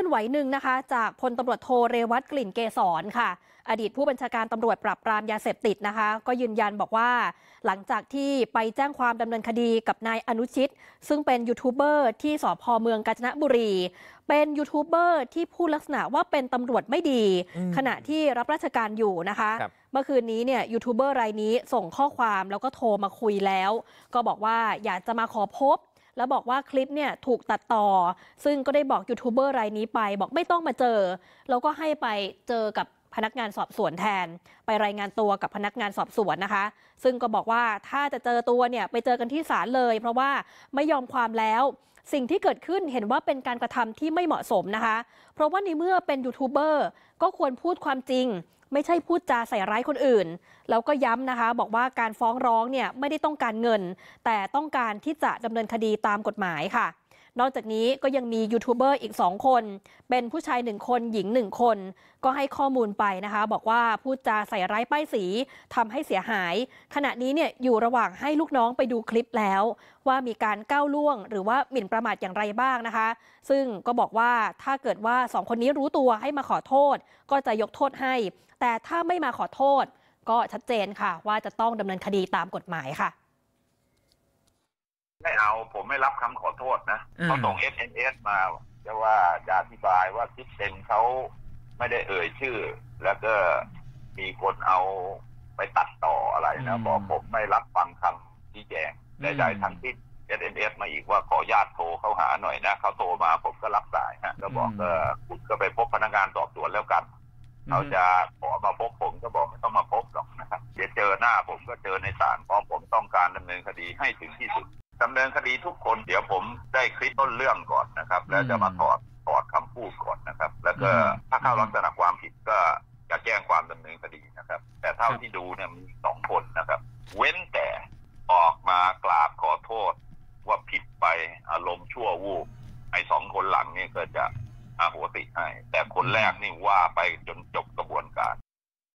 ลื่อนไหวหนึ่งนะคะ จากพลตำรวจโทเรวัตกลิ่นเกษรค่ะ อดีตผู้บัญชาการตำรวจปราบปรามยาเสพติดนะคะ ก็ยืนยันบอกว่า หลังจากที่ไปแจ้งความดำเนินคดีกับนายอนุชิต ซึ่งเป็นยูทูบเบอร์ที่สพเมืองกาญจนบุรี เป็นยูทูบเบอร์ที่พูดลักษณะว่าเป็นตำรวจไม่ดีอืมขณะที่รับราชการอยู่นะคะครับเมื่อคืนนี้เนี่ยยูทูบเบอร์รายนี้ส่งข้อความแล้วก็โทรมาคุยแล้ว ก็บอกว่าอยากจะมาขอพบ แล้วบอกว่าคลิปเนี่ยถูกตัดต่อ ซึ่งก็ได้บอกยูทูบเบอร์รายนี้ไป บอกไม่ต้องมาเจอ แล้วก็ให้ไปเจอกับพนักงานสอบสวนแทน ไปรายงานตัวกับพนักงานสอบสวนนะคะ ซึ่งก็บอกว่าถ้าจะเจอตัวเนี่ยไปเจอกันที่ศาลเลย เพราะว่าไม่ยอมความแล้ว สิ่งที่เกิดขึ้นเห็นว่าเป็นการกระทำที่ไม่เหมาะสมนะคะ เพราะว่าในเมื่อเป็นยูทูบเบอร์ก็ควรพูดความจริง ไม่ใช่พูดจาใส่ร้ายคนอื่น แล้วก็ย้ำนะคะ บอกว่าการฟ้องร้องเนี่ยไม่ได้ต้องการเงิน แต่ต้องการที่จะดำเนินคดีตามกฎหมายค่ะ นอกจากนี้ก็ยังมียูทูบเบอร์อีก 2 คน เป็นผู้ชาย 1 คนหญิง 1 คน ก็ให้ข้อมูลไปนะคะ บอกว่าพูดจาใส่ร้ายป้ายสีทำให้เสียหาย ขณะนี้เนี่ยอยู่ระหว่างให้ลูกน้องไปดูคลิปแล้ว ว่ามีการก้าวล่วง หรือว่าหมิ่นประมาทอย่างไรบ้างนะคะ ซึ่งก็บอกว่าถ้าเกิดว่าสองคนนี้รู้ตัวให้มาขอโทษ ก็จะยกโทษให้ แต่ถ้าไม่มาขอโทษ ก็ชัดเจนค่ะ ว่าจะต้องดำเนินคดีตามกฎหมายค่ะ ไม่เอาผมไม่รับคำขอโทษนะอืมเขาส่ง SMS มาจะว่าจะอธิบายว่าคริดเป็นเขาไม่ได้เอ่ยชื่อ แล้วก็มีคนเอาไปตัดต่ออะไรนะบอกผมไม่รับฟังคำชี้แจงใดๆทั้งที่ SMS มาอีกว่าขอญาตโทรเข้าหาหน่อยนะเขาโทรมาผมก็รับสายฮะก็บอกเออคุณก็ไปพบพนักงานสอบสวนแล้วกันเขาจะขอมาพบผมก็บอกไม่ต้องมาพบหรอกนะครับเดี๋ยวเจอหน้าผมก็เจอในศาลเพราะผมต้องการดำเนินคดีให้ถึงที่สุด ดำเนินคดีทุกคนเดี๋ยวผมได้คลิปต้นเรื่องก่อนนะครับ แล้วจะมาถอดถอดคำพูดก่อนนะครับ แล้วก็ถ้าเข้าลักษณะความผิดก็จะแจ้งความดำเนินคดีนะครับ แต่เท่าที่ดูเนี่ยมีสองคนนะครับ เว้นแต่ออกมากราบขอโทษ ว่าผิดไปอารมณ์ชั่ววูบไอ้สองคนหลังนี่ก็จะอาโหสิให้แต่คนแรกนี่ว่าไปจนจบกระบวนการ